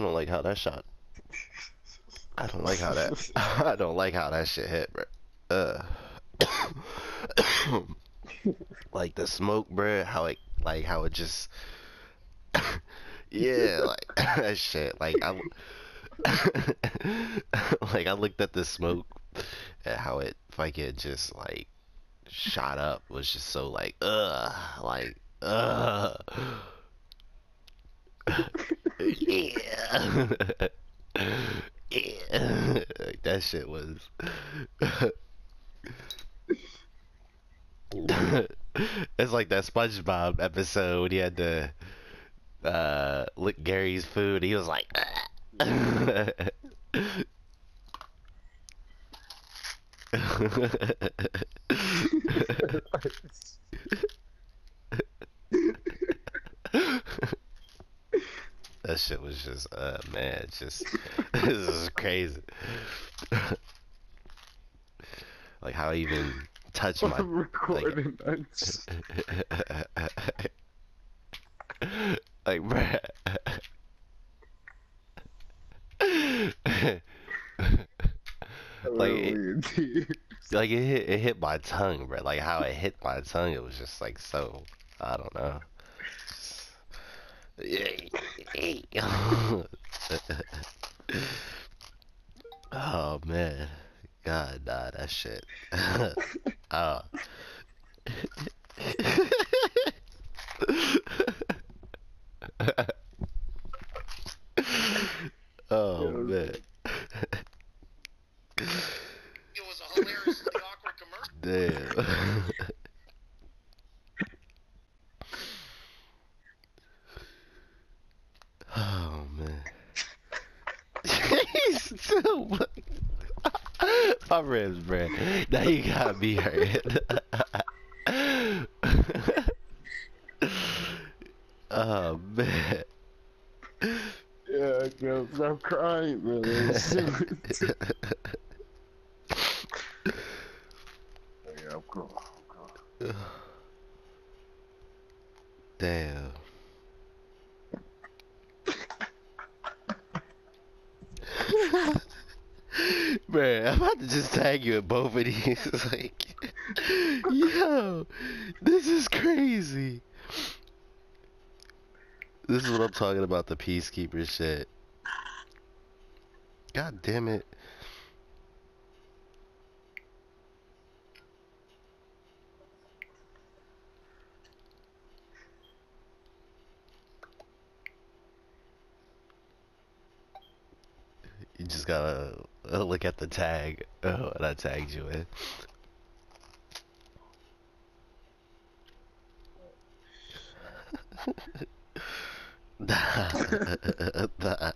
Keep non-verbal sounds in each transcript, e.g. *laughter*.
don't like how that shot. I don't like how that. *laughs* *laughs* I don't like how that shit hit, bro. Uh. *coughs* like the smoke, bro. How it, like how it just. *coughs* yeah, like *coughs* that shit. Like I. *laughs* like I looked at the smoke and how it fucking just like shot up was just so like ugh like ugh yeah yeah like that shit was it's like that SpongeBob episode. When he had to uh lick Gary's food. He was like *laughs* *laughs* *laughs* that shit was just, uh, man, just, *laughs* this is crazy. *laughs* like how I even touch my, I'm *laughs* recording like, like bruh. like it, like it hit, it hit my tongue, bro. Like how it hit my tongue, it was just like so. I don't know. Oh man, God, nah, that shit. *laughs* Uh. *laughs* oh. oh man. It was a hilariously awkward commercial. Damn. *laughs* oh man. *laughs* My ribs, bro. Now you got me hurt. *laughs* oh man. Yeah, stop crying, brother. *laughs* yeah, I'm cool. I'm cool. Damn. Man, I'm about to just tag you in both of these. *laughs* like, yo, this is crazy. This is what I'm talking about the peacekeeper shit. God damn it. You just gotta uh, *laughs* look at the tag. Oh, and I tagged you in. nah. *laughs*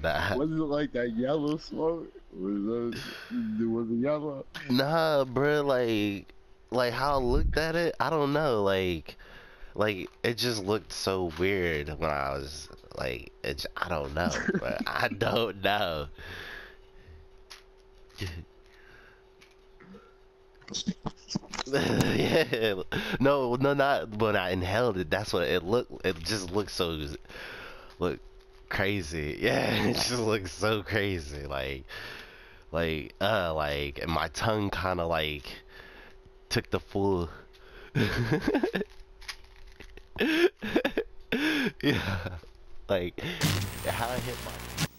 nah. Was it like that yellow smoke? Was it, was it yellow? Nah, bro. Like, like how I looked at it, I don't know. Like, like it just looked so weird when I was like, it's I don't know, but *laughs* I don't know. *laughs* yeah, no, no, not when I inhaled it. That's what it looked. It just looked so, look crazy. *laughs* Yeah, it just looks so crazy. Like, like, uh, like, and my tongue kind of like took the full. yeah, like how I hit my.